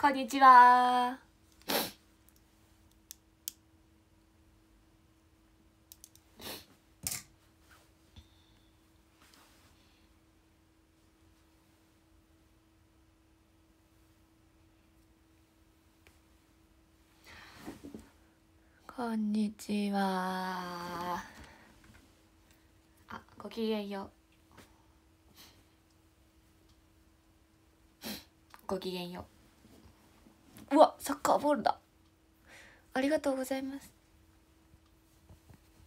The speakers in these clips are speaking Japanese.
こんにちは。こんにちは。あごきげんよう。ごきげんよう。うわサッカーボールだ。ありがとうございます。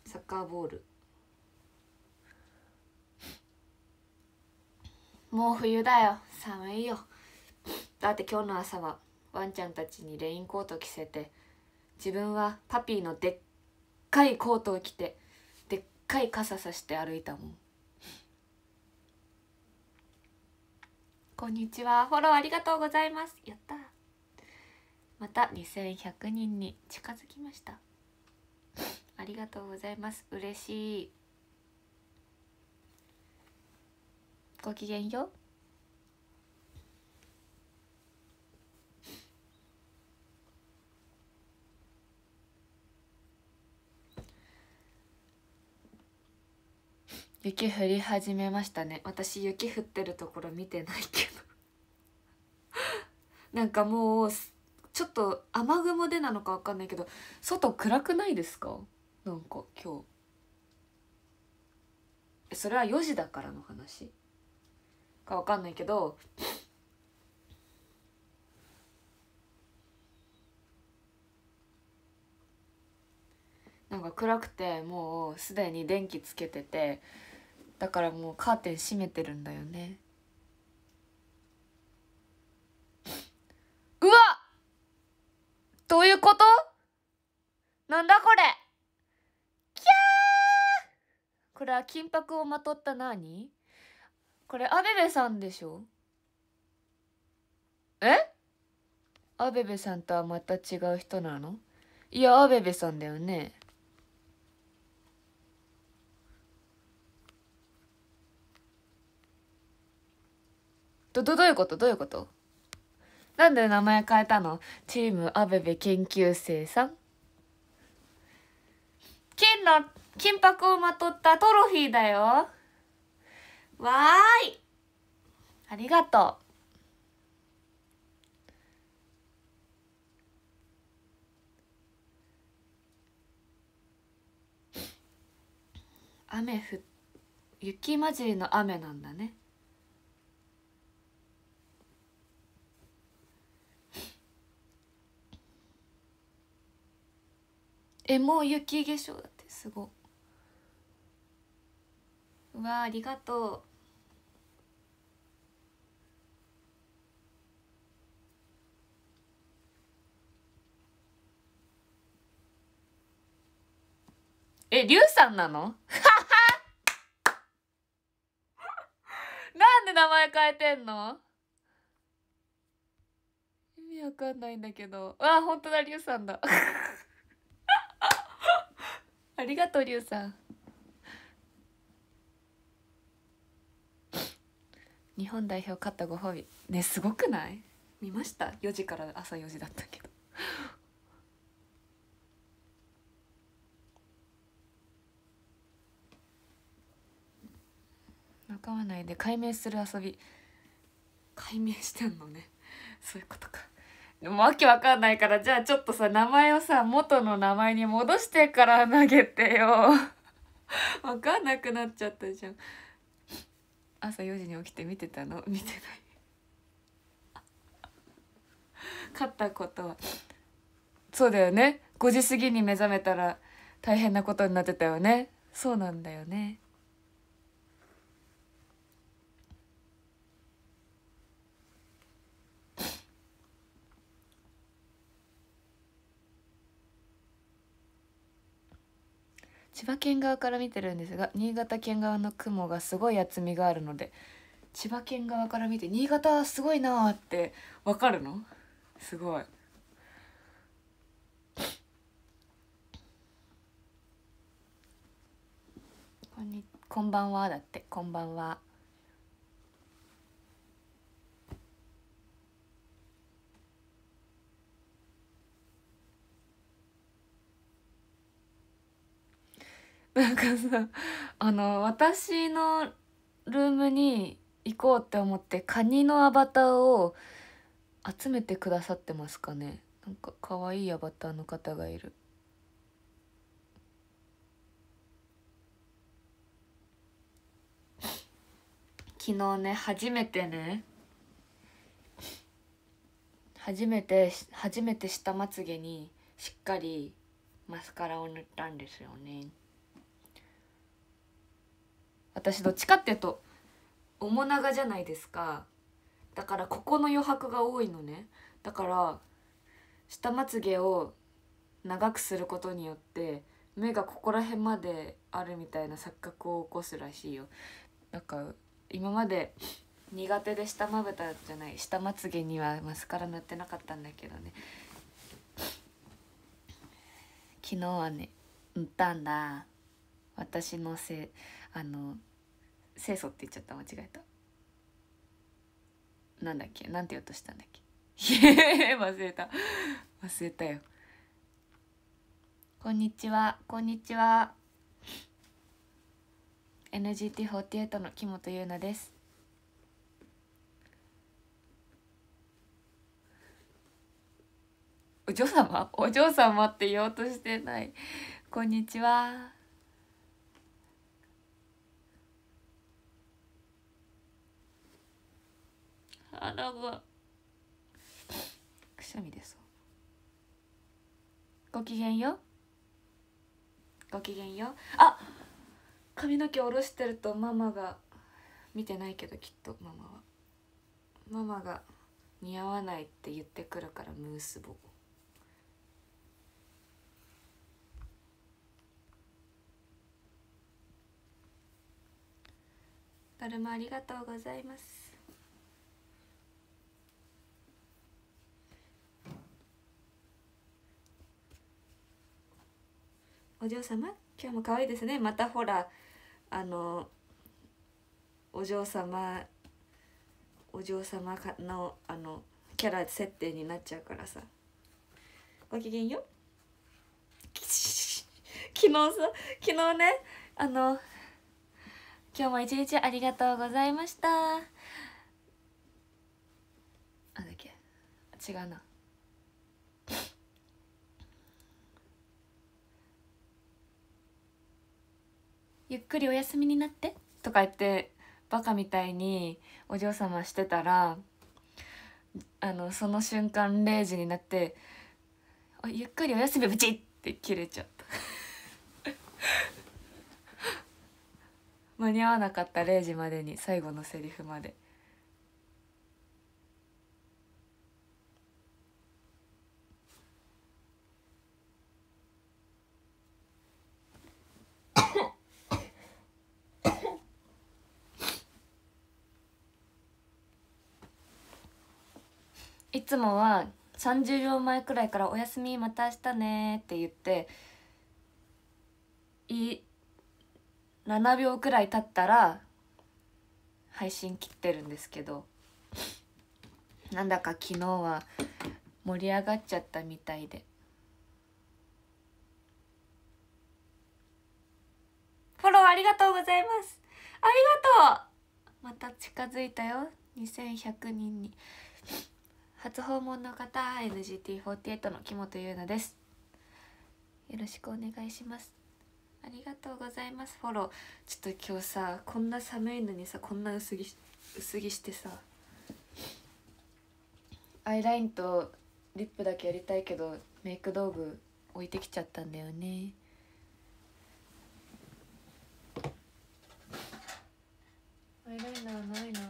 サッカーボール。もう冬だよ。寒いよ。だって今日の朝はワンちゃんたちにレインコート着せて自分はパピーのでっかいコートを着てでっかい傘さして歩いたもん。こんにちは。フォローありがとうございます。やったまた2100人に近づきました。ありがとうございます。嬉しい。ごきげんよう。雪降り始めましたね。私雪降ってるところ見てないけど。なんかもうちょっと雨雲でなのか分かんないけど外暗くないですか？なんか今日。それは4時だからの話？か分かんないけどなんか暗くてもうすでに電気つけててだからもうカーテン閉めてるんだよねうわどういうこと？なんだこれ？キャー！これは金箔をまとった何？これアベベさんでしょ？え？アベベさんとはまた違う人なの？いやアベベさんだよね。どどどういうこと？どういうこと？なんで名前変えたの？チームアベベ研究生さん？金の金箔をまとったトロフィーだよ。わーい！ありがとう。雨降雪混じりの雨なんだね。えもう雪化粧だってすごうわありがとうえ、りゅうさんなの？なんで名前変えてんの？意味わかんないんだけど。あ、本当だ、りゅうさんだ。ありがとうりゅうさん。日本代表勝ったご褒美。ねすごくない？見ました？4時から朝4時だったけど。仲間内で解明する遊び。解明してんのね。そういうことか。わけわかんないからじゃあちょっとさ名前をさ元の名前に戻してから投げてよ。わかんなくなっちゃったじゃん。朝4時に起きて見てたの？見てない。勝ったことは。そうだよね。5時過ぎに目覚めたら大変なことになってたよね。そうなんだよね。千葉県側から見てるんですが新潟県側の雲がすごい厚みがあるので千葉県側から見て新潟すごいなーってわかるの？すごい。こんにこんばんはだってこんばんは。なんかさあの私のルームに行こうって思ってカニのアバターを集めてくださってますかね。なんか可愛いアバターの方がいる。昨日ね初めてね初めて初めて下まつげにしっかりマスカラを塗ったんですよね。私どっちかっていうと面長じゃないですか。だからここの余白が多いのね。だから下まつげを長くすることによって目がここら辺まであるみたいな錯覚を起こすらしいよ。なんか今まで苦手で下まぶたじゃない下まつげにはマスカラ塗ってなかったんだけどね。昨日はね塗ったんだ。私のせい。あの清楚って言っちゃった間違えた。なんだっけ？なんて言おうとしたんだっけ？忘れた。忘れたよ。こんにちは。こんにちは。NGT48 の木本優奈です。お嬢様？お嬢様って言おうとしてない。こんにちは。鼻がくしゃみですごきげんよごきげんよあ髪の毛下ろしてるとママが見てないけどきっとママは。ママが似合わないって言ってくるからムースボ。だるまありがとうございます。お嬢様今日も可愛いですね。またほらあのお嬢様お嬢様のあのキャラ設定になっちゃうからさ。ごきげんよ 昨日さ昨日ねあの今日も一日ありがとうございました。あだっけ？違うな。ゆっくりお休みになって？とか言ってバカみたいにお嬢様してたらあのその瞬間0時になって「ゆっくりお休みブチッ!」って切れちゃった 間に合わなかった0時までに最後のセリフまで。つもは30秒前くらいから「おやすみまた明日ね」って言ってい7秒くらい経ったら配信切ってるんですけどなんだか昨日は盛り上がっちゃったみたいで。フォローありがとうございます。ありがとう。また近づいたよ。2100人に。初訪問の方 NGT48 の木本優奈です。よろしくお願いします。ありがとうございます。フォロー。ちょっと今日さこんな寒いのにさこんな薄着薄着してさアイラインとリップだけやりたいけどメイク道具置いてきちゃったんだよね。アイライナーないなな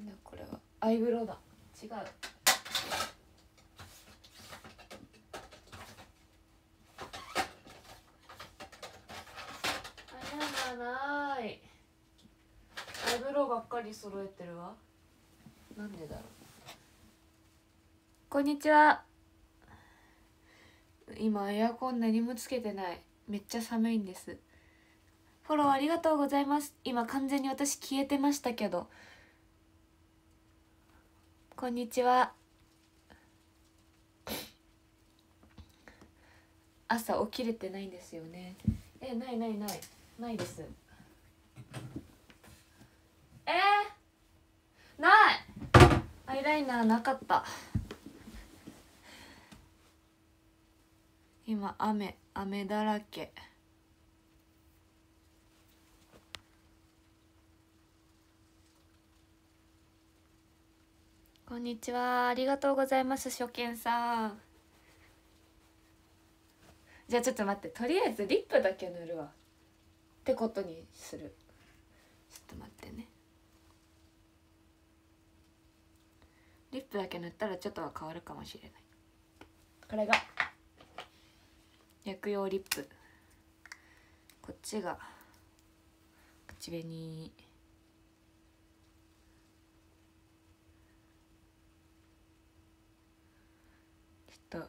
んだこれはアイブロウだ。違う。アイライナーない。アイブロウばっかり揃えてるわ。なんでだろう。こんにちは。今エアコン何もつけてない。めっちゃ寒いんです。フォローありがとうございます。今完全に私消えてましたけど。こんにちは。朝起きれてないんですよね。えないないない。ないです。えー、ない。アイライナーなかった。今雨雨だらけ。こんにちは。ありがとうございます初見さん。じゃあちょっと待って。とりあえずリップだけ塗るわ。ってことにする。ちょっと待ってね。リップだけ塗ったらちょっとは変わるかもしれない。これが。薬用リップ。こっちが口紅ちょっと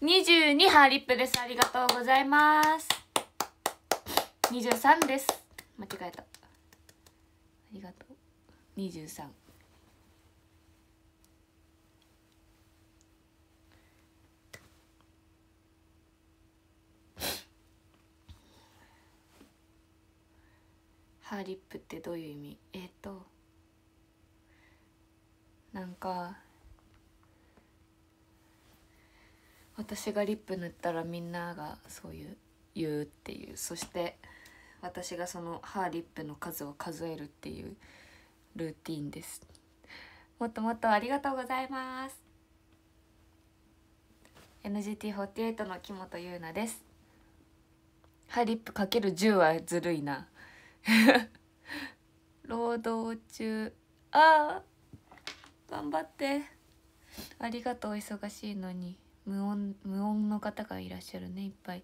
22ハリップです。ありがとうございます。23です。間違えた。ありがとう。23ハーリップってどういう意味？えっ、ー、となんか私がリップ塗ったらみんながそういう言うっていう。そして私がその歯リップの数を数えるっていうルーティンです。もっともっとありがとうございます。NGT48 の木本優奈です。歯リップかける10はずるいな。労働中。ああ頑張って。ありがとう忙しいのに。無音無音の方がいらっしゃるねいっぱい。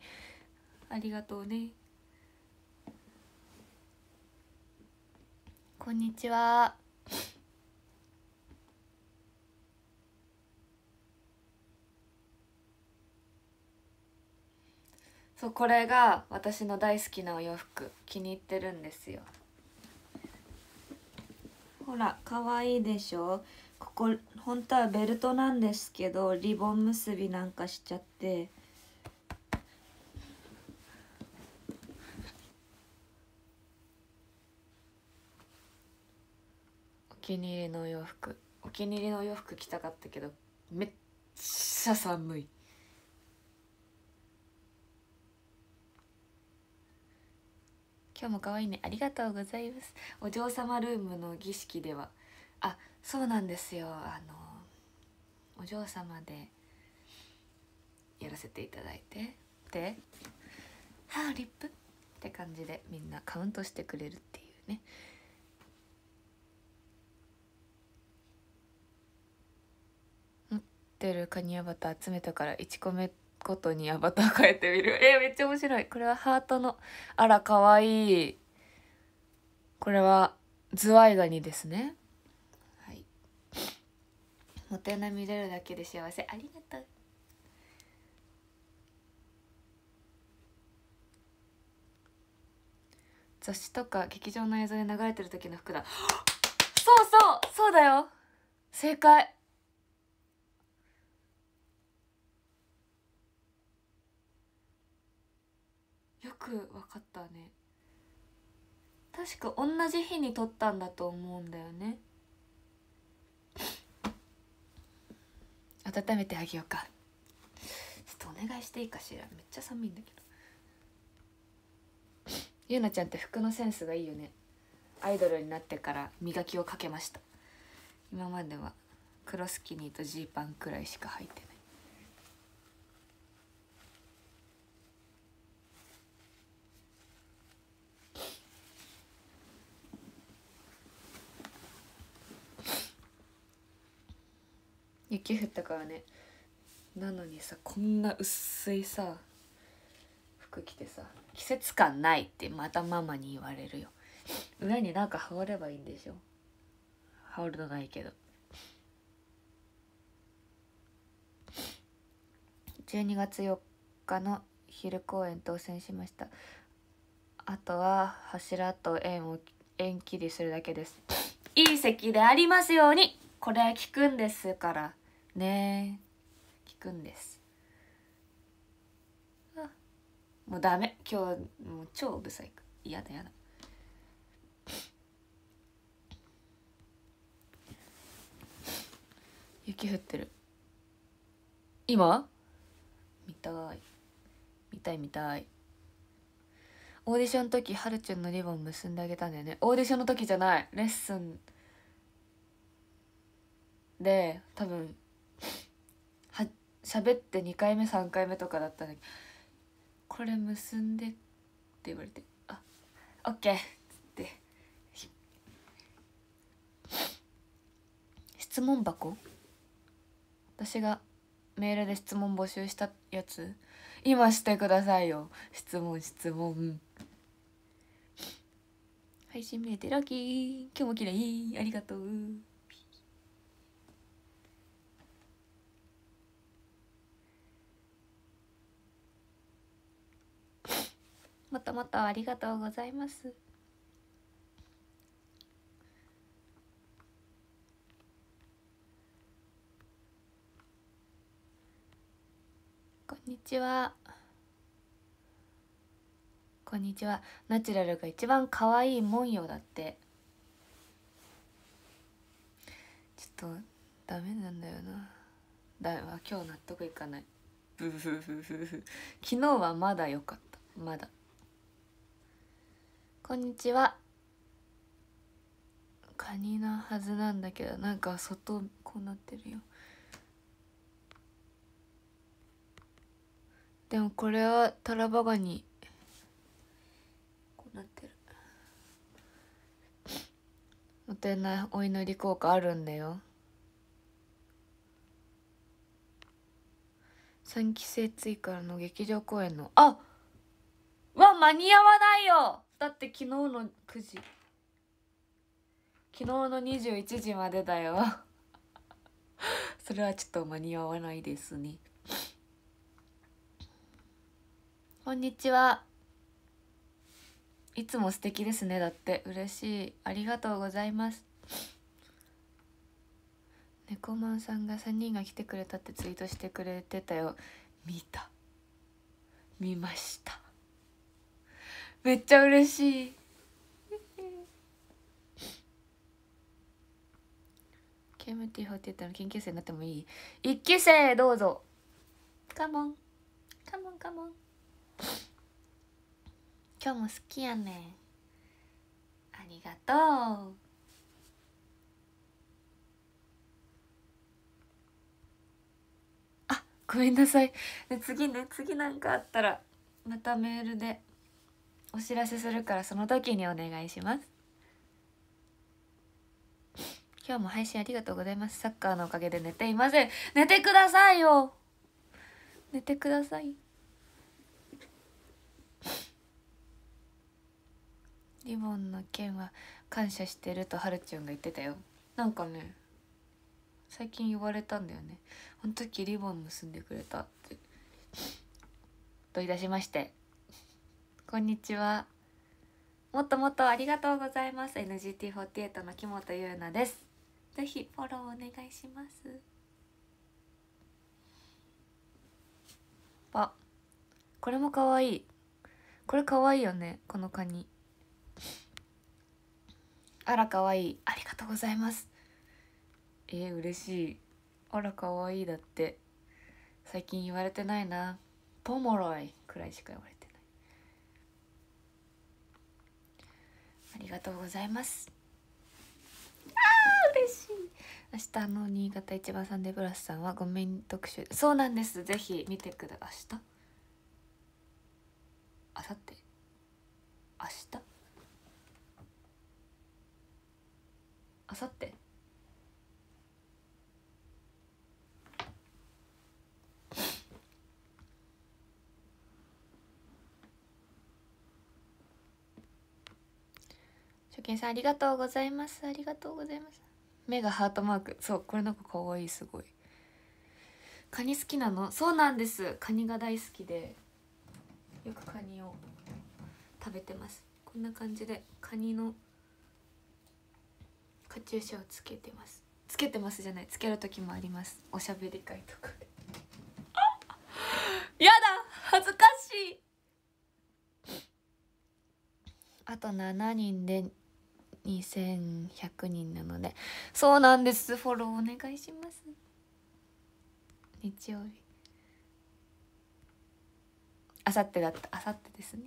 ありがとうね。こんにちは。そうこれが私の大好きなお洋服。気に入ってるんですよ。ほら可愛いでしょ？ここ本当はベルトなんですけどリボン結びなんかしちゃって。お気に入りのお洋服。お気に入りのお洋服着たかったけどめっちゃ寒い今日も可愛いね。ありがとうございます。お嬢様ルームの儀式では。あそうなんですよ。あのお嬢様でやらせていただいて。で「はあリップ」って感じでみんなカウントしてくれるっていうね。持ってるカニアバター集めたから1個目ごとにアバター 変えてみる。え、めっちゃ面白い。これはハートのあらかわい。いこれはズワイガニですね。はい。もてな見れるだけで幸せ。ありがとう。雑誌とか劇場の映像で流れてる時の服だ。そうそうそうだよ。正解。よく分かったね。確か同じ日に撮ったんだと思うんだよね。温めてあげようか。ちょっとお願いしていいかしら。めっちゃ寒いんだけど。ゆうなちゃんって服のセンスがいいよね。アイドルになってから磨きをかけました。今までは黒スキニーとジーパンくらいしか履いてない。雪降ったからね。なのにさこんな薄いさ服着てさ季節感ないってまたママに言われるよ。上になんか羽織ればいいんでしょ？羽織るのないけど。12月4日の昼公演当選しました。あとは柱と円を縁切りするだけです。いい席でありますように。これ聞くんですから。ね。聞くんです。あもうダメ。今日もう超ブサイク嫌だ嫌だ。雪降ってる。今？見たい。見たい見たい。オーディションの時はるちゃんのリボン結んであげたんだよね。オーディションの時じゃない。レッスン。で多分喋って2回目3回目とかだったんだけどこれ結んでって言われて「あオッケー」っつって質問箱？私がメールで質問募集したやつ？今してくださいよ。質問質問。配信見えてラッキー。今日も綺麗。ありがとう。もっともっとありがとうございます。こんにちは。こんにちは。ナチュラルが一番可愛い文様だって。ちょっとダメなんだよな。だわ今日納得いかない。ブフフフフ。昨日はまだ良かった。まだ。こんにちは。カニなはずなんだけどなんか外こうなってるよ。でもこれはタラバガニ。こうなってる。おてないお祈り効果あるんだよ。3期生追からの劇場公演の。あわ間に合わないよ！だって昨日の9時。昨日の21時までだよ。それはちょっと間に合わないですね。こんにちは。いつも素敵ですね。だって嬉しい。ありがとうございます。猫マンさんが3人が来てくれたってツイートしてくれてたよ。見た。見ました。めっちゃ嬉しい。KMT48 の研究生になってもいい？一期生どうぞ。カモン。カモンカモン。今日も好きやねありがとう。あごめんなさい、ね、次ね次なんかあったらまたメールでお知らせするからその時にお願いします。今日も配信ありがとうございます。サッカーのおかげで寝ていません。寝てくださいよ。寝てください。リボンの件は感謝してるとはるちゃんが言ってたよ。なんかね最近言われたんだよね。あの時リボン結んでくれたって。と言い出しまして。こんにちは。もっともっとありがとうございます。NGT48 の木本優奈です。ぜひフォローお願いします。あこれもかわいい。これかわいいよねこのカニ。あらかわいい。ありがとうございます。えー、嬉しい。あらかわいいだって。最近言われてないな。ポモロイくらいしか言われてないありがとうございます。あー嬉しい。明日の新潟一番サンデーブラスさんはごめん特集。そうなんです。ぜひ見てくだ明日。あさって明日？あさって初見さんありがとうございます。ありがとうございます。目がハートマーク。そうこれなんかかわいいすごい。カニ好きなの？そうなんです。カニが大好きで。よくカニを食べてます。こんな感じでカニのカチューシャをつけてます。つけてますじゃない。つける時もあります。おしゃべり会とかで。やだ！恥ずかしい！あと7人で2100人なのでそうなんです。フォローお願いします。日曜日。あさってだった。あさってですね。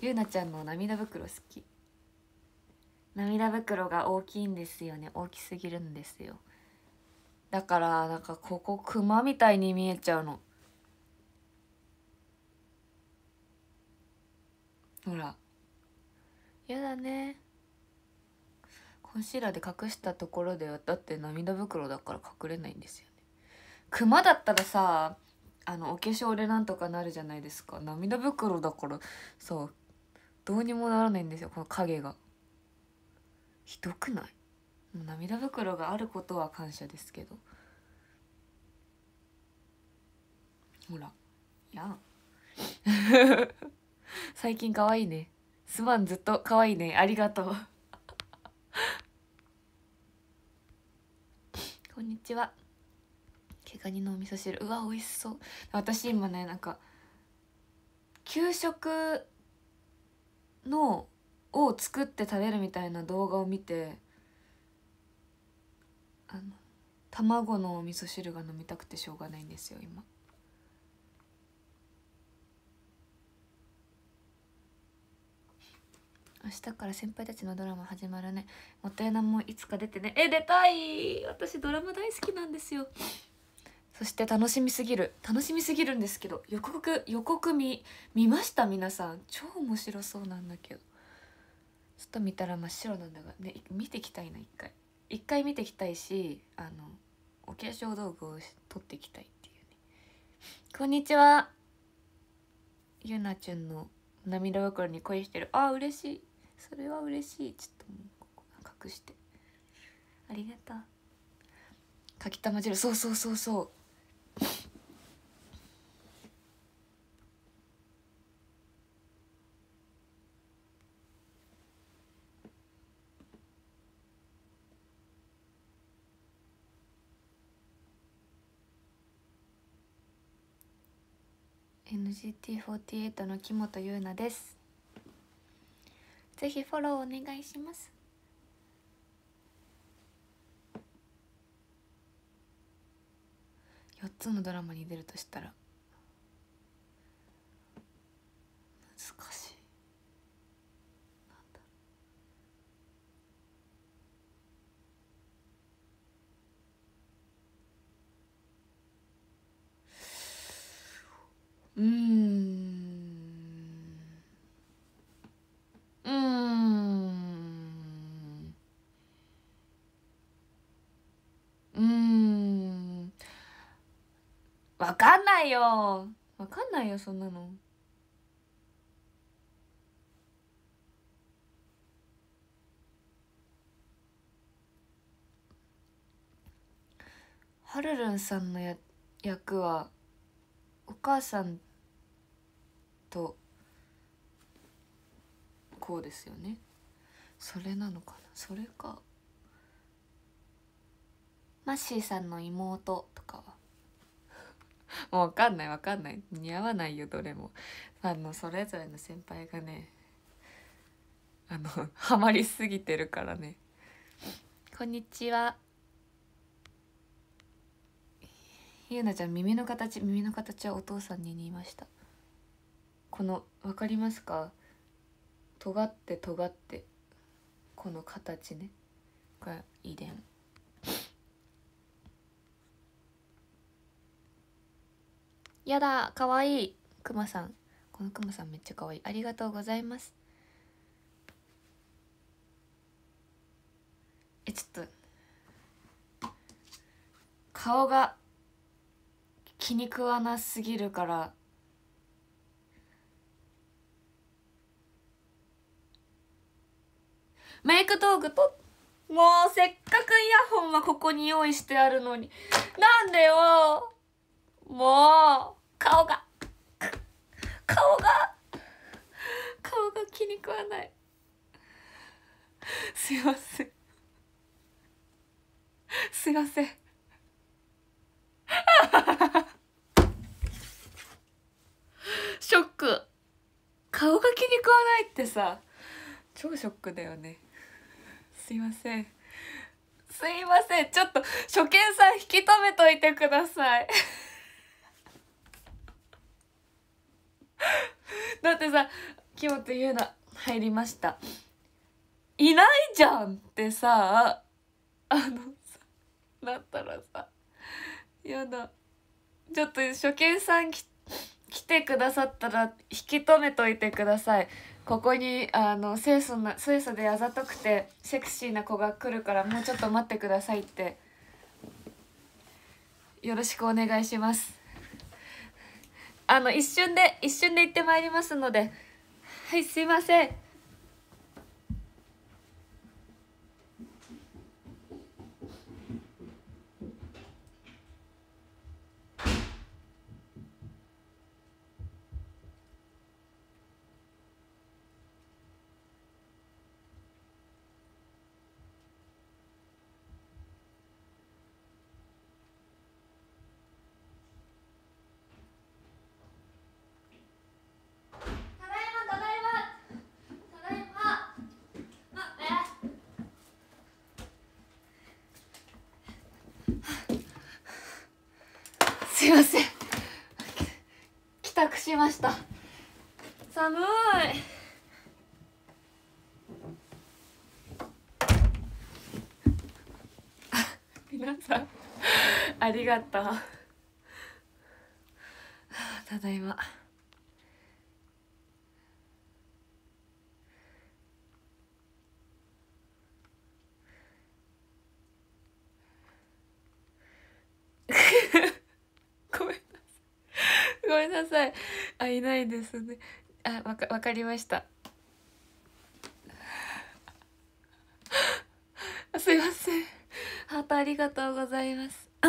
ゆうなちゃんの涙袋好き。涙袋が大きいんですよね。大きすぎるんですよ。だからなんかここクマみたいに見えちゃうの。ほら。やだね。コンシーラーで隠したところではだって涙袋だから隠れないんですよね。クマだったらさあのお化粧でなんとかなるじゃないですか。涙袋だからそうどうにもならないんですよこの影が。ひどくない？涙袋があることは感謝ですけど。ほらやん。最近可愛いね。すまんずっと可愛いね。ありがとう。こんにちは。毛ガニのお味噌汁。うわ美味しそう。私今ねなんか給食のを作って食べるみたいな動画を見てあの卵のお味噌汁が飲みたくてしょうがないんですよ今。明日から先輩たちのドラマ始まるね。もったいなもいつか出てね。え出たい。私ドラマ大好きなんですよ。そして楽しみすぎる。楽しみすぎるんですけど予告予告見見ました？皆さん。超面白そうなんだけど。ちょっと見たら真っ白なんだが。ね見てきたいな一回。一回見てきたいしあのお化粧道具を取ってきたいっていうね。こんにちは。ゆなちゅんの涙袋に恋してる。あ嬉しい。それは嬉しい。ちょっともうここ隠して。ありがとう。かきたま汁。そうそうそうそう。NGT48 の木本優奈です。ぜひフォローお願いします。4つのドラマに出るとしたら？難しい。うんう。んうんわかんないよ。わかんないよそんなの。はるるんさんのや役はお母さんとこうですよね。それなのかな。それか。マッシーさんの妹とかは。もう分かんない分かんない。似合わないよどれも。あのそれぞれの先輩がねあの ハマりすぎてるからね。こんにちは。ゆうなちゃん耳の形耳の形はお父さんに似ました。この分かりますか？尖って尖ってこの形ね。が遺伝やだかわい。いくまさん。このくまさんめっちゃかわいい。ありがとうございます。えちょっと。顔が気に食わなすぎるから。メイク道具ともうせっかくイヤホンはここに用意してあるのに。なんでよ。もう。顔が。顔が。顔が気に食わない。すいません。すいません。ショック。顔が気に食わないってさ。超ショックだよね。すいません。すいません。ちょっと初見さん引き止めといてください だってさ木本優奈入りました。いないじゃんってさあのさなったらさやだ。ちょっと初見さん来来てくださったら引き止めといてください。ここにあの清楚な清楚であざとくてセクシーな子が来るからもうちょっと待ってくださいって。よろしくお願いします。あの一瞬で一瞬で行ってまいりますのではいすいませんただいまただいまただいま待ってすいません。帰宅しました。寒い。皆さんありがとう。はあただいまごめんなさいごめんなさい あいないですね。あわかわかりました。あ すいません。ハートありがとうございます。あ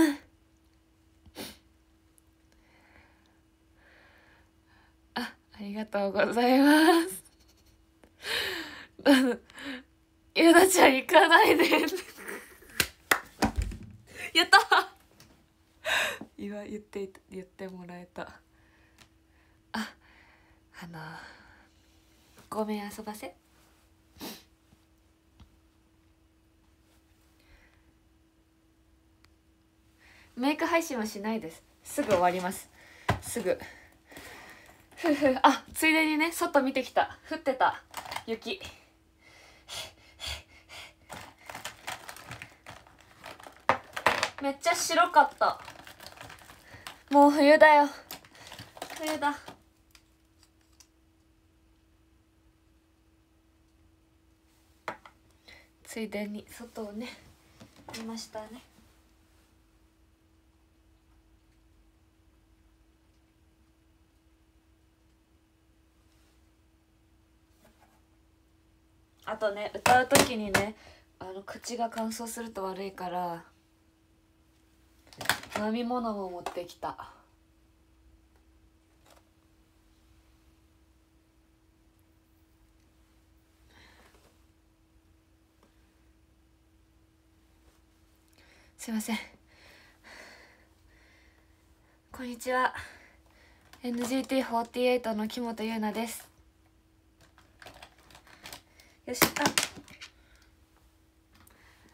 ありがとうございます。ゆなちゃん行かないでやった言わ言って言ってもらえた。あのごめん遊ばせ。メイク配信はしないです。すぐ終わります。すぐ。ふふ。あついでにね外見てきた。降ってた。雪。めっちゃ白かった。もう冬だよ。冬だ。ついでに外をね見ましたね。あとね歌う時にねあの口が乾燥すると悪いから飲み物も持ってきた。すいません。こんにちは。NGT48 の木本優奈です。よしあ。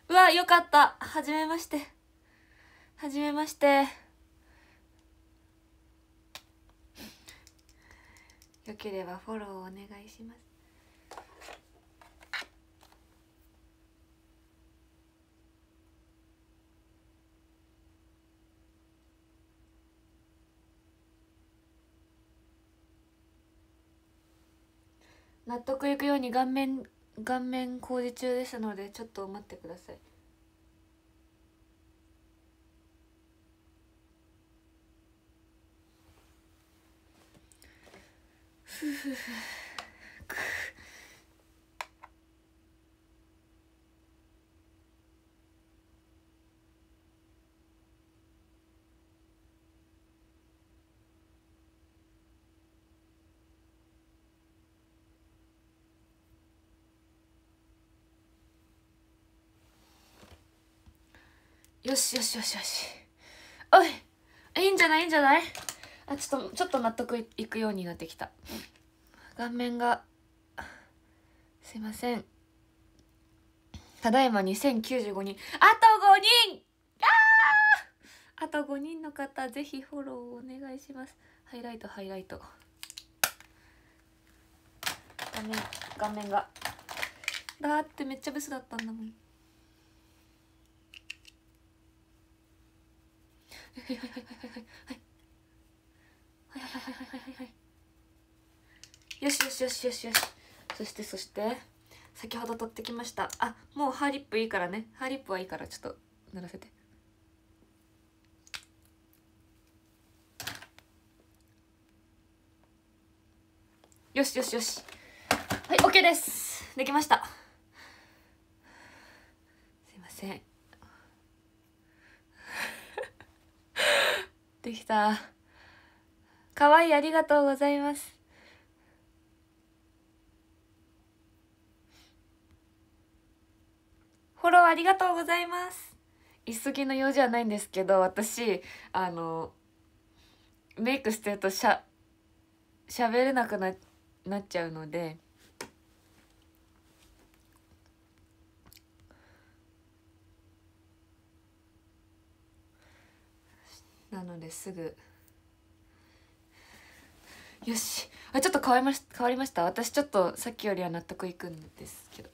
うわよかった。はじめまして。はじめまして。よければフォローお願いします。納得いくように顔面顔面工事中でしたのでちょっと待ってください。ふふふよしよしよしよし。おいいいんじゃない？いいんじゃない？あちょっとちょっと納得いくようになってきた。顔面がすいません。ただいま2095人あと5人あー！あと5人の方ぜひフォローお願いします。ハイライトハイライト。画面画面が。だってめっちゃブスだったんだもん。はい。はい。はい。はい。はい。はい。はい。はい。はい。はい。はい。よしよしよしよしよしそしてそして先ほど取ってきましたあもうハーリップい。い。からねハーリップはい。い。からちょっと塗らせてよしよしよしはい。OK ですできましたすい。ません できた。かわいいありがとうございます。フォローありがとうございます。急ぎの用事はないんですけど私あのメイクしてるとしゃ喋れなくななっちゃうので。なのですぐ。よし。あちょっと変わりまし変わりました？私ちょっとさっきよりは納得いくんですけど。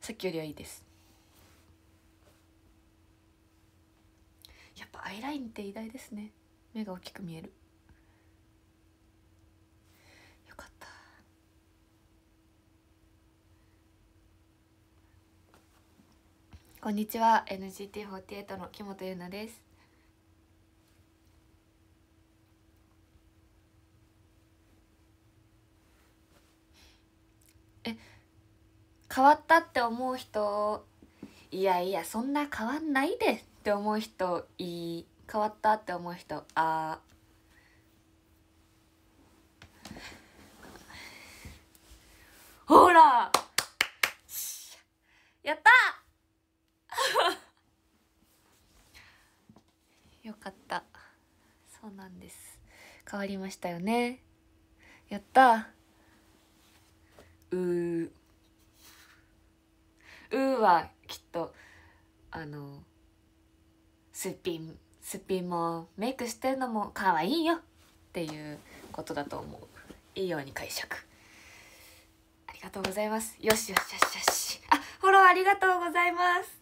さっきよりはいいです。やっぱアイラインって偉大ですね。目が大きく見える。よかった。こんにちは。NGT48 の木本優奈です。変わったって思う人いやいやそんな変わんないでって思う人いい変わったって思う人あほらやった！よかった。そうなんです。変わりましたよね。やった。うー。うーはきっとあのすっぴんすっぴんもメイクしてるのも可愛いよっていうことだと思う。いいように解釈。ありがとうございます。よしよしよしよし。あフォローありがとうございます。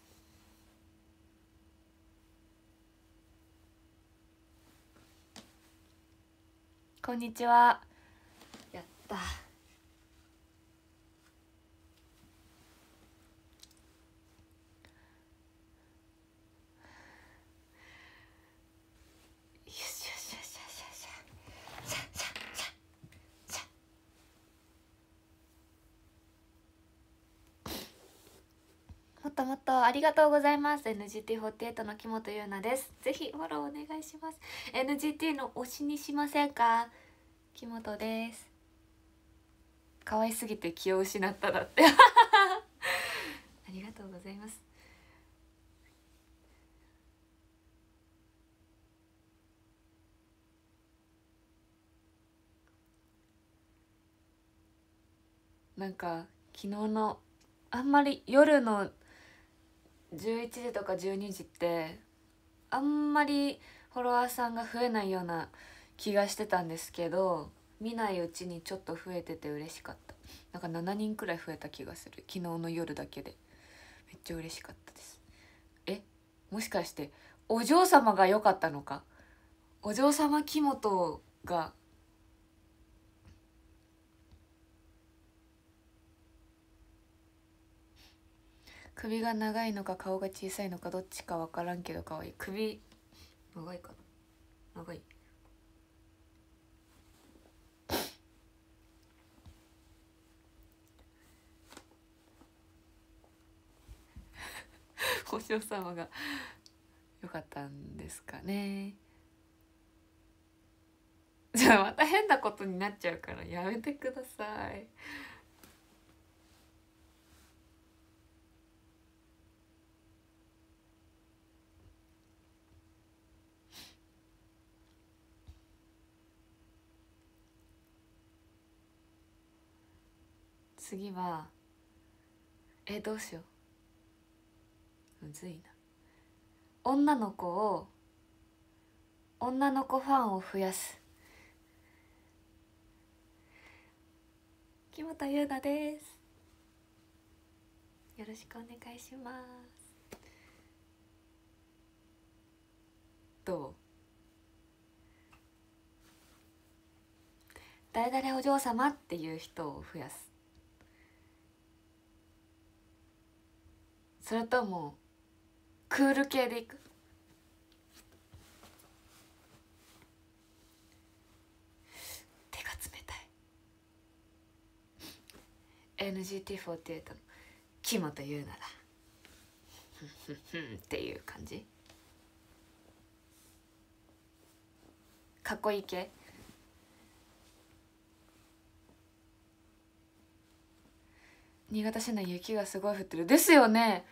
こんにちは。やったよしよしよしよしよしさあさあさあさあもっともっとありがとうございます。NGT48 の木本優奈です。ぜひフォローお願いします。NGT の推しにしませんか？木本です。可愛すぎて気を失っただって。ありがとうございます。なんか昨日のあんまり夜の11時とか12時ってあんまりフォロワーさんが増えないような気がしてたんですけど見ないうちにちょっと増えてて嬉しかった。なんか7人くらい増えた気がする。昨日の夜だけで。めっちゃ嬉しかったです。えもしかしてお嬢様が良かったのか？お嬢様木本が首が長いのか顔が小さいのかどっちか分からんけど可愛い首長いかな。長い。お嬢様が良かったんですかね。じゃあまた変なことになっちゃうからやめてください。次はえどうしよう。むずいな。女の子を女の子ファンを増やす。木本優奈です。よろしくお願いします。どう？誰々お嬢様っていう人を増やす。それともクール系でいく？手が冷たい。NGT48 の木本優奈だふんふんふん。っていう感じ。かっこいい系？新潟市内雪がすごい降ってる。ですよね。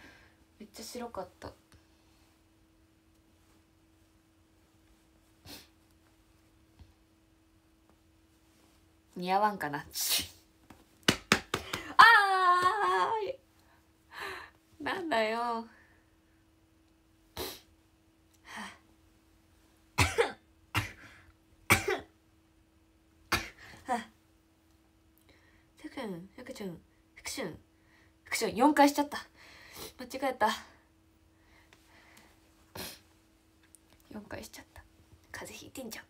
めっちゃ白かった。似合わんかな。あーなんだよはあふくんふくちゃんふくしゅんふくしゅん4回しちゃった。間違えた。4回しちゃった。風邪ひいてんじゃん。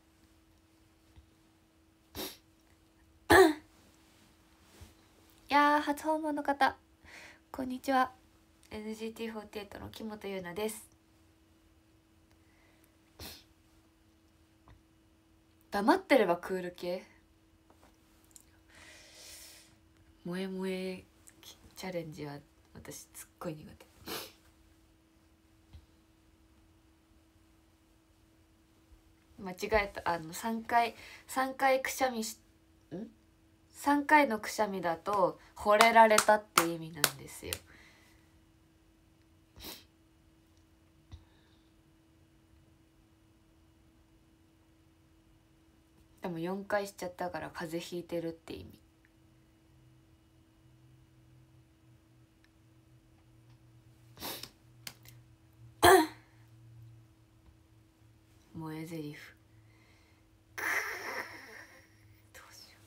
いやー初訪問の方。こんにちは。NGT48 の木本優奈です。黙ってればクール系。萌え萌えチャレンジは私すっごい苦手。間違えた。あの3回3回くしゃみしん？3回のくしゃみだと惚れられたって意味なんですよ。でも4回しちゃったから風邪ひいてるって意味。萌え台詞。くー。どうしよ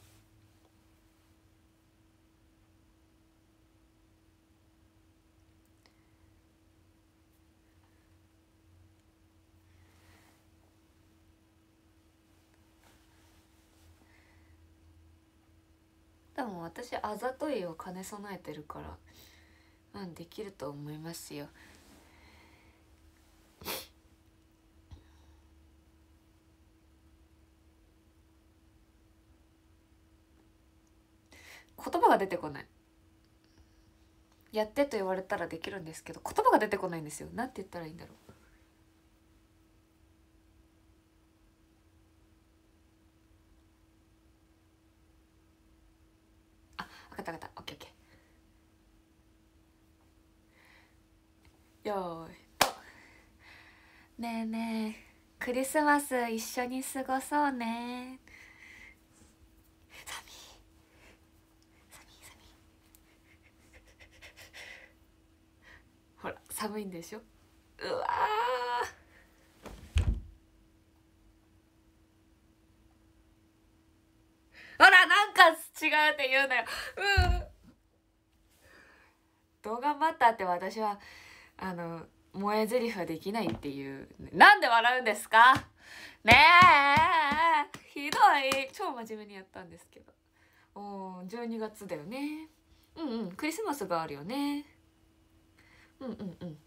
う。でも私あざといを兼ね備えてるからうんできると思いますよ言葉が出てこない。やってと言われたらできるんですけど言葉が出てこないんですよ。なんて言ったらいいんだろう。あ分かった分かった。オッケーオッケー。よーい。とねえねえ。クリスマス一緒に過ごそうね寒い寒い寒いほら寒いんでしょ？うわー。ほらなんか違うって言うなよ。うん動画待ったって私はあの萌え台詞はできないっていう。なんで笑うんですか？ねえ。ひどい。超真面目にやったんですけど。おー12月だよね。うんうん。クリスマスがあるよね。うんうんうん。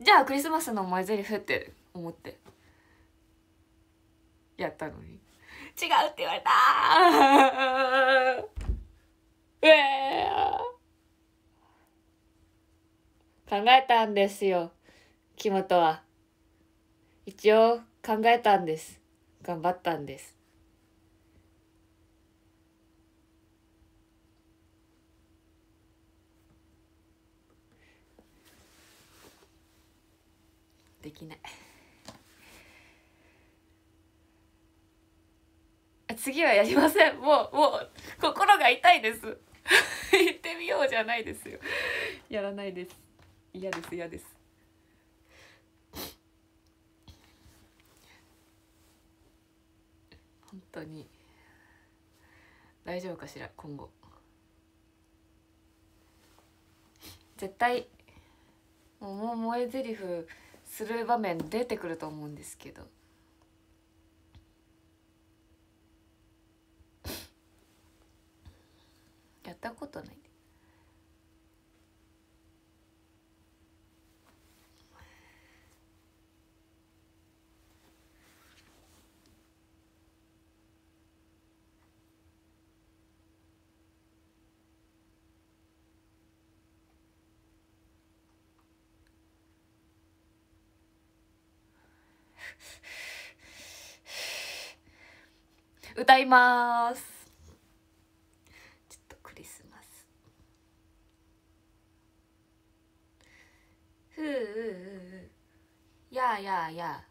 じゃあクリスマスの前台詞って思って。やったのに。違うって言われた。うえー。考えたんですよ。木本は。一応考えたんです。頑張ったんですできない。次はやりません。もうもう心が痛いです。言ってみようじゃないですよ。やらないです。嫌です嫌です。本当に。大丈夫かしら今後。絶対もう萌え台詞する場面出てくると思うんですけど。やったことない。歌います。ちょっとクリスマス。ふう。やあやあやあ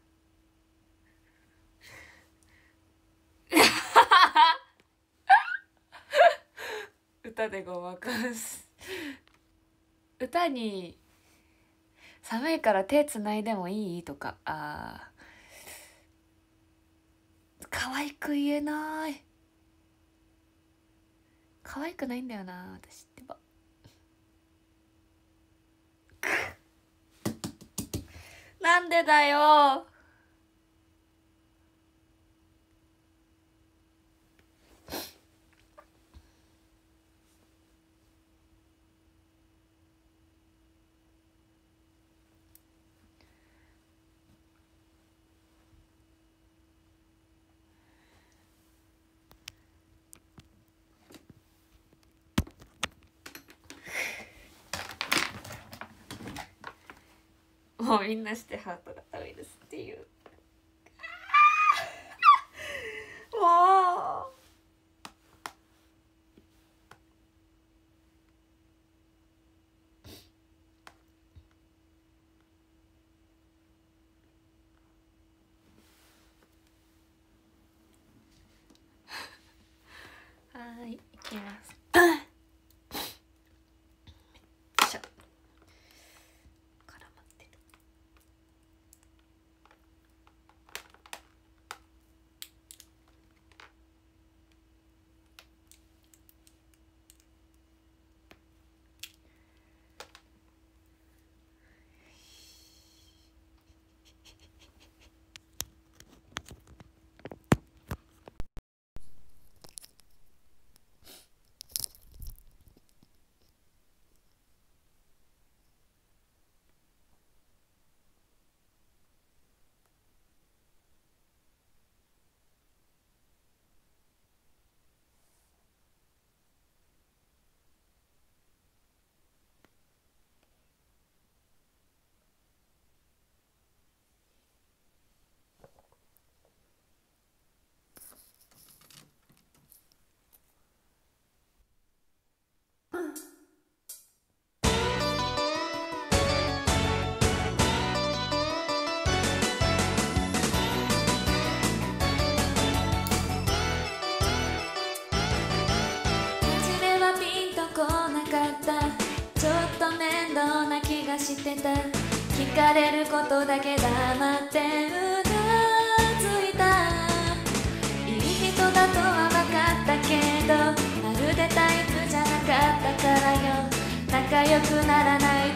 歌でごまかす。歌に「寒いから手つないでもいい?」とか。あ可愛く言えない。可愛くないんだよな私ってば。なんでだよ。みんなしてハートが多いですっていう。してた？聞かれることだけ黙ってうなずいたいい人だとは分かったけどまるでタイプじゃなかったからよ。仲良くならない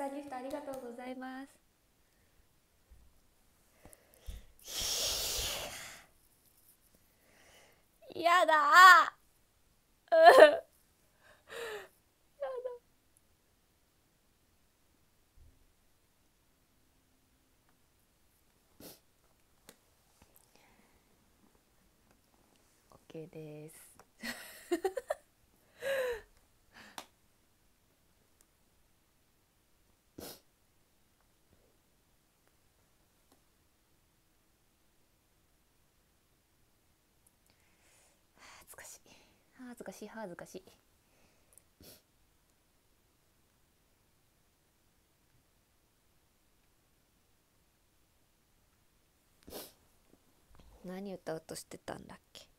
さんギフトありがとうございます。やだ。です。かしい恥ずかしい。何歌うとしてたんだっけ？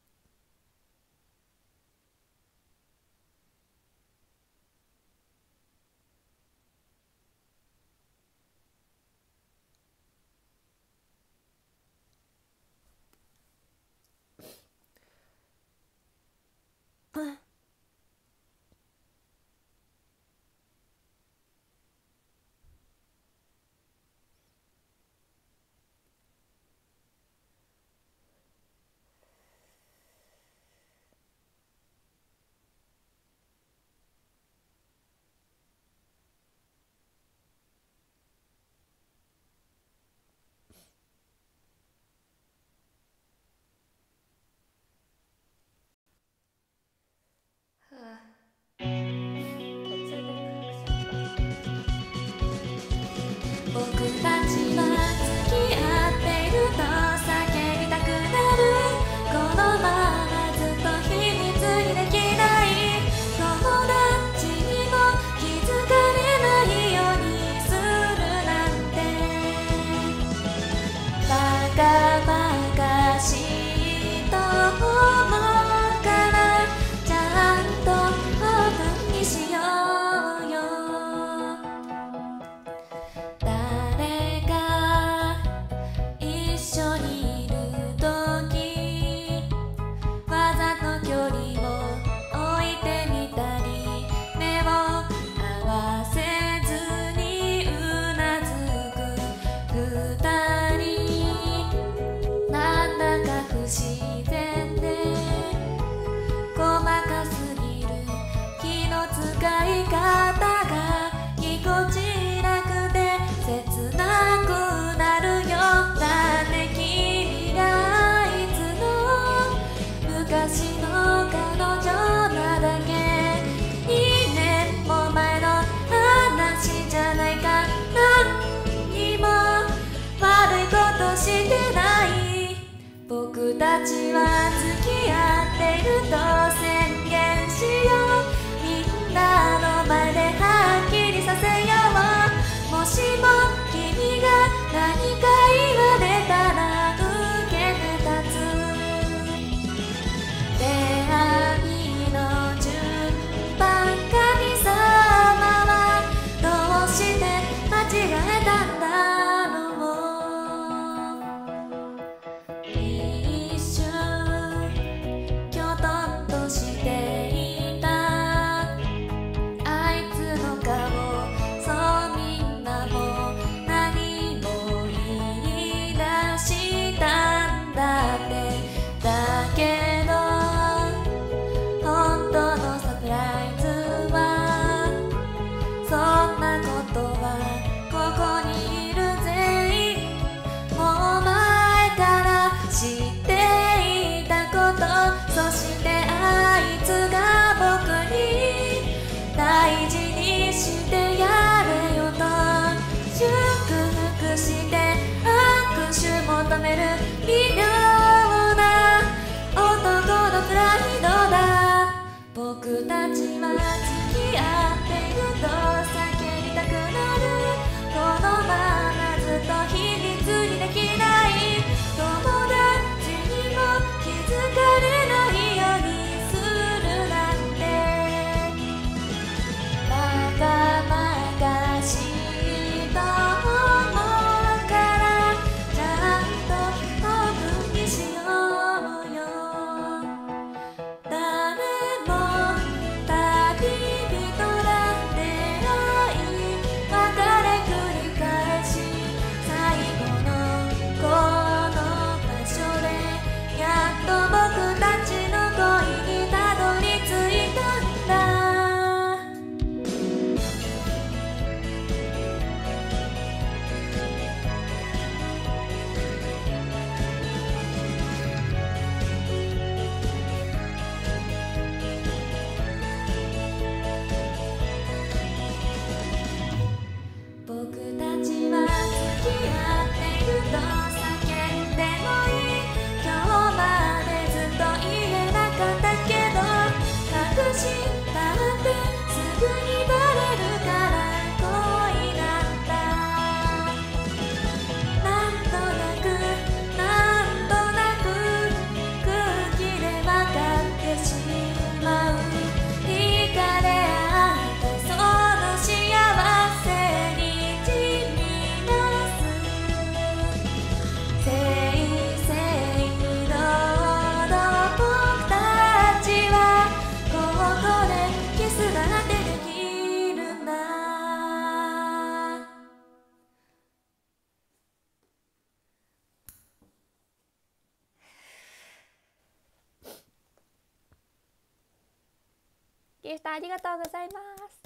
ギフトありがとうございます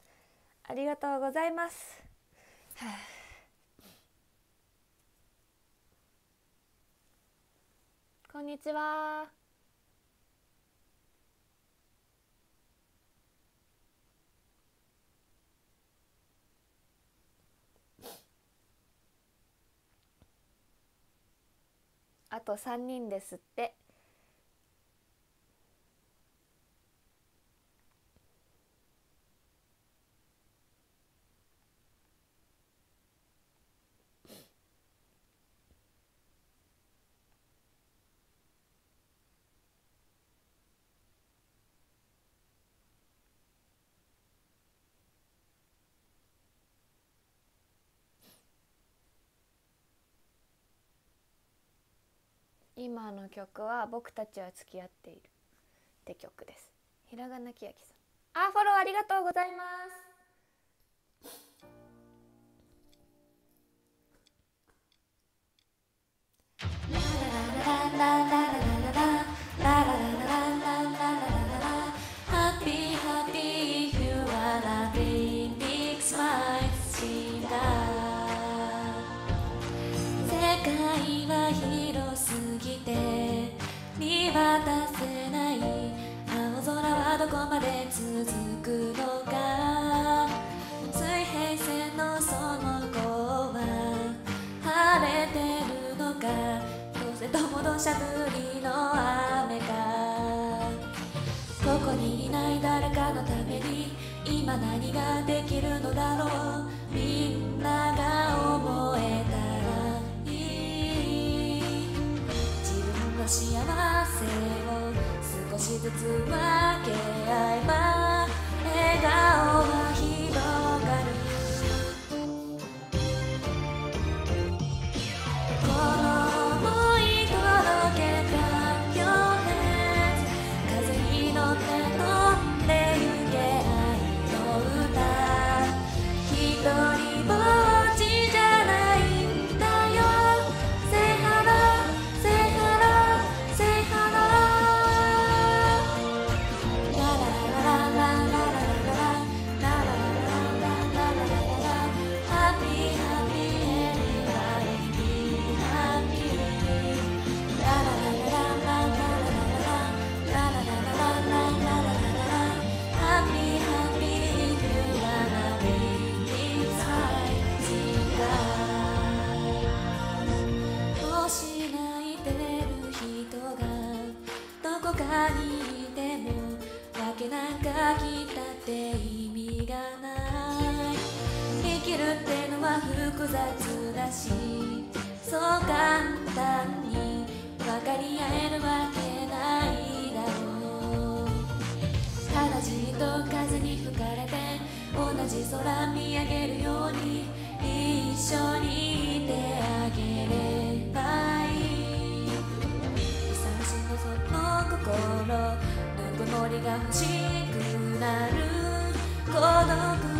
ありがとうございますはあこんにちは。あと三人ですって。今の曲は僕たちは付き合っているって曲です。ひらがなきやきさん。あ、フォローありがとうございます。Happy, どこまで続くのか。水平線のその子は晴れてるのか。どうせとも土砂降りの雨か。ここにいない誰かのために今何ができるのだろう。みんなが思えたらいい。自分の幸せをずつ分け合えば雑だしそう簡単に分かり合えるわけないだろうた。だじっと風に吹かれて同じ空見上げるように一緒にいてあげればいい久しのその心ぬくもりが欲しくなる孤独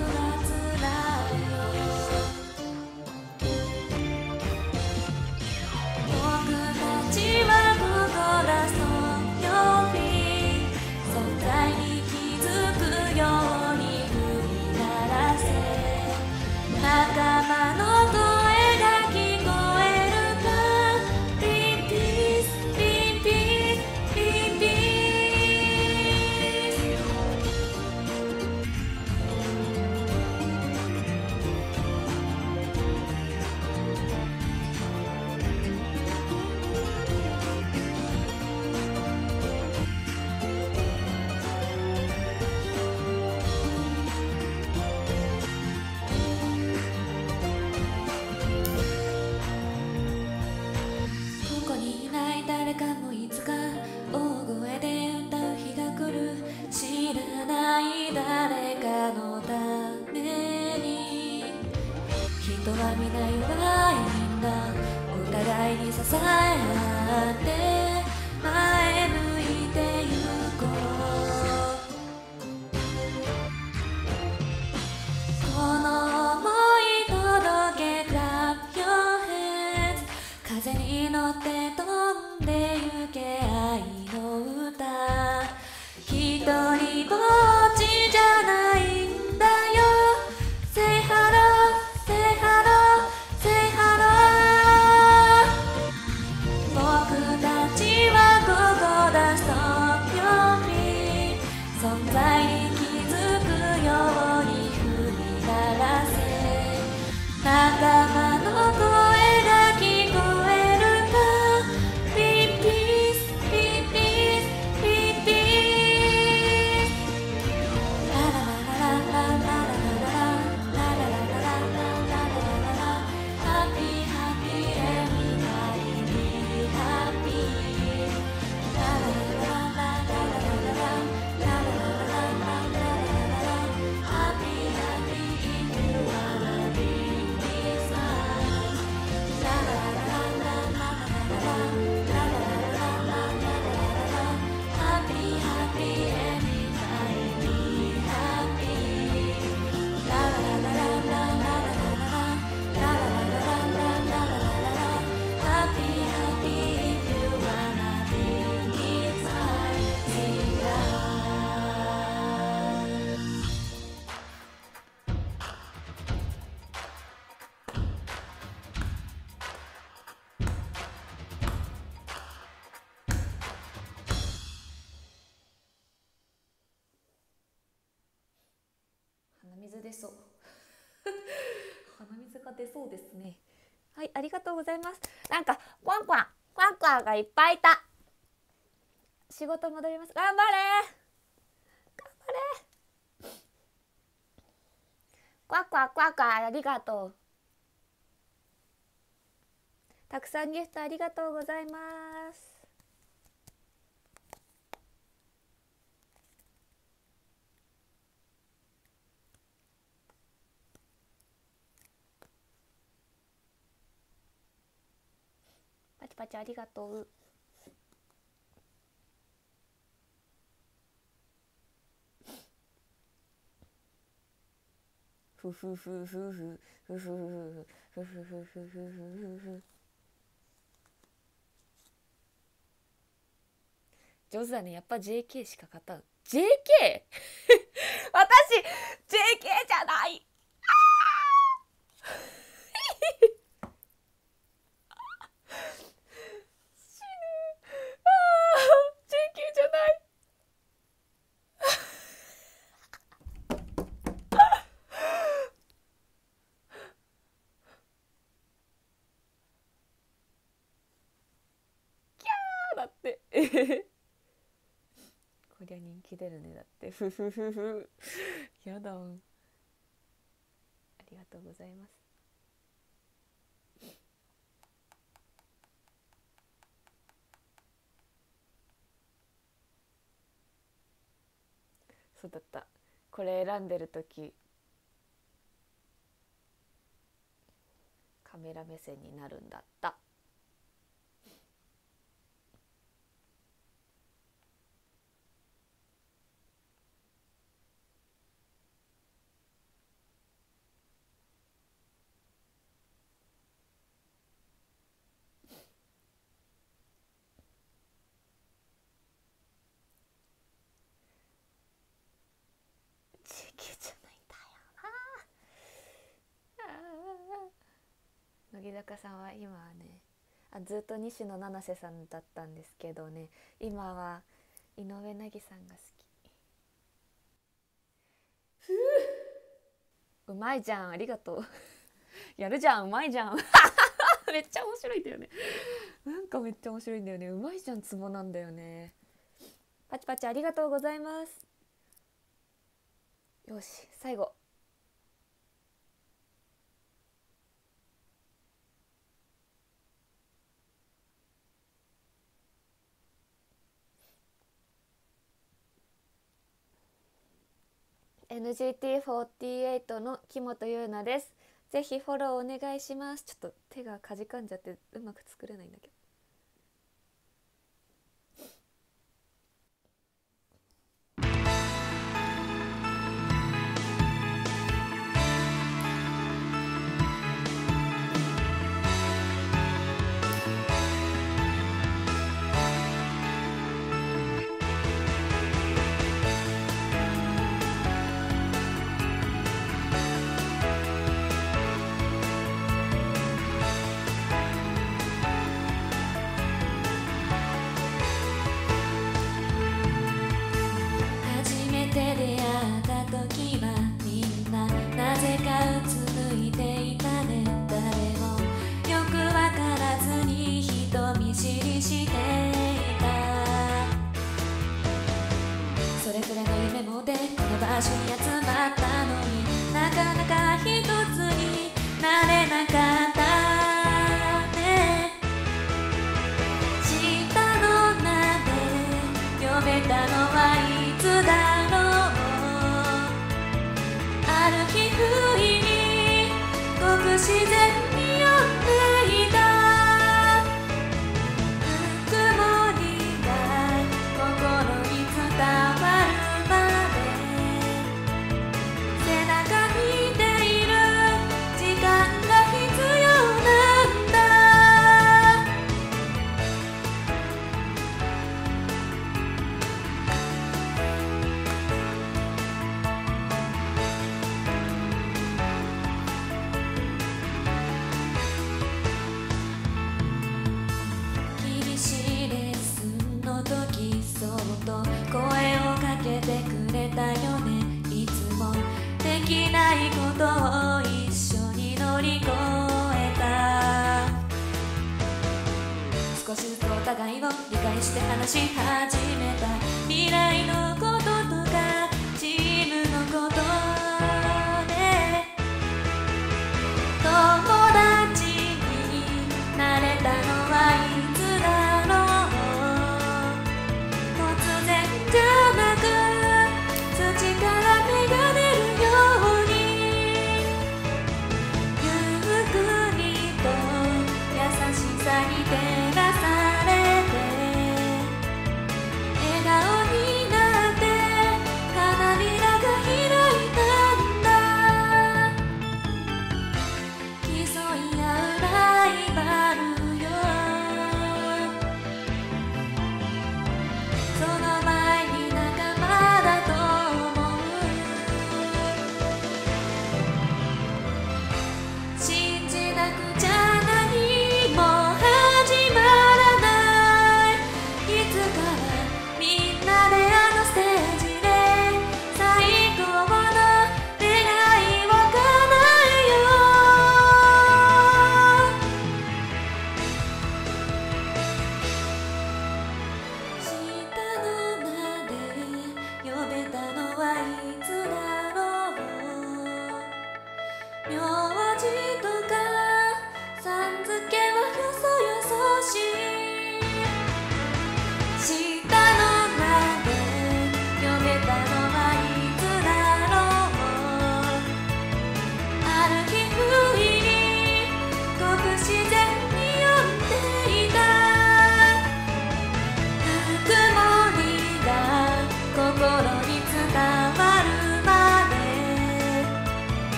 水出そう。鼻水が出そうですね。はいありがとうございます。なんかクワンクワンクワンクワンがいっぱいいた。仕事戻ります。頑張れ。頑張れ。クワクワクワクワありがとう。たくさんギフトありがとうございます。チパチありがとうふふふふふふふふふふふふふふふふ上手だねやっぱ JK しか勝たん JK? 私 JK じゃない死ぬあー JK じゃないキャーだってゃ人気出るねだって。ふふふふ。やだ。んありがとうございます。そうだった。これ選んでる時カメラ目線になるんだった地球じゃないんだよな乃木坂さんは今はねあずっと西野七瀬さんだったんですけどね今は井上凪さんが好き。うまいじゃんありがとう。やるじゃんうまいじゃん。めっちゃ面白いんだよね。なんかめっちゃ面白いんだよね。うまいじゃんツボなんだよね。パチパチありがとうございます。よし最後 NGT48 の木本優奈です。ぜひフォローお願いします。ちょっと手がかじかんじゃってうまく作れないんだけど。ぜかうつむいていたね誰もよくわからずに人見知りしていたそれぞれの夢もでこの場所に集まったのになかなか一つになれなかった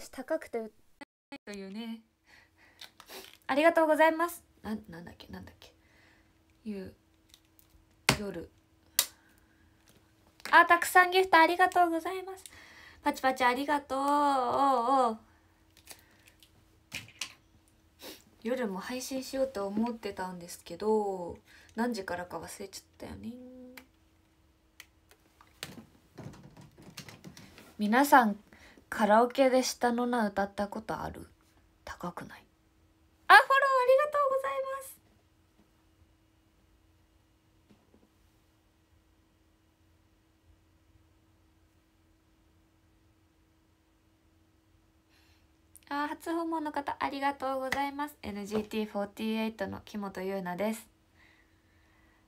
私高くて歌えないというね。ありがとうございます。ななんだっけ？なんだっけ？いう夜。あたくさんギフトありがとうございます。パチパチありがとうおうおう。夜も配信しようと思ってたんですけど何時からか忘れちゃったよね。皆さんカラオケで下の名歌ったことある？高くない？あフォローありがとうございます。あ初訪問の方ありがとうございます。NGT48 の木本優奈です。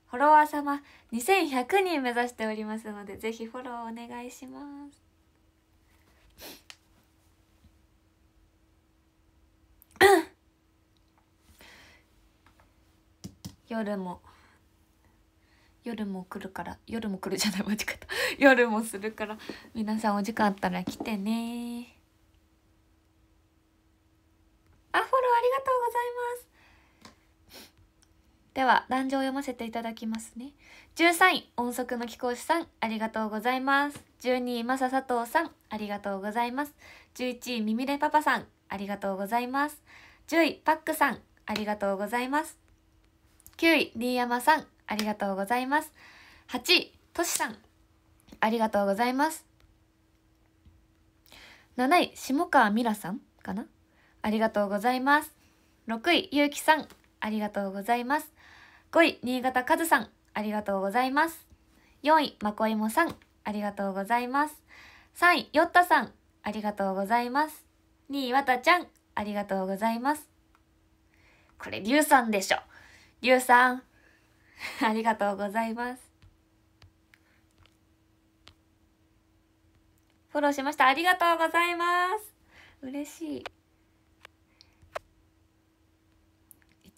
フォロワー様2100人目指しておりますのでぜひフォローお願いします。夜も。夜も来るから。夜も来るじゃない間違った。夜もするから。皆さんお時間あったら来てねあフォローありがとうございますでは壇上を読ませていただきますね。13位音速の貴公子さんありがとうございます。12位マサ佐藤さんありがとうございます。11位ミミレパパさんありがとうございます。10位パックさんありがとうございます。9位新山さんありがとうございます。8位としさんありがとうございます。7位下川美良さんかな？ありがとうございます。6位ゆうきさんありがとうございます。5位新潟和さんありがとうございます。4位まこいもさんありがとうございます。3位よったさんありがとうございます。2位わたちゃんありがとうございます。これりゅうさんでしょ。りゅうさん ありがとうございます。フォローしました。ありがとうございます。嬉しい。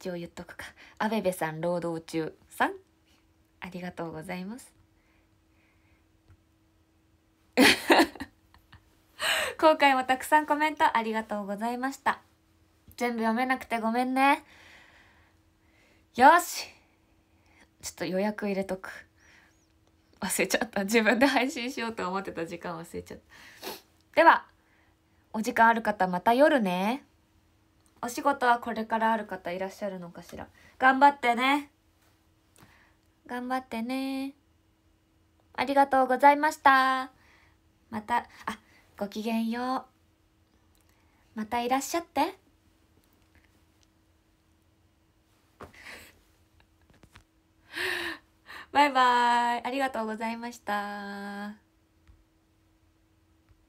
一応言っとくか。アベベさん労働中さん。ありがとうございます。今回もたくさんコメントありがとうございました。全部読めなくてごめんね。よし。ちょっと予約入れとく。忘れちゃった。自分で配信しようと思ってた時間忘れちゃった。ではお時間ある方また夜ね。お仕事はこれからある方いらっしゃるのかしら？頑張ってね。頑張ってね。ありがとうございました。またあごきげんよう。またいらっしゃって。バイバイ。ありがとうございました。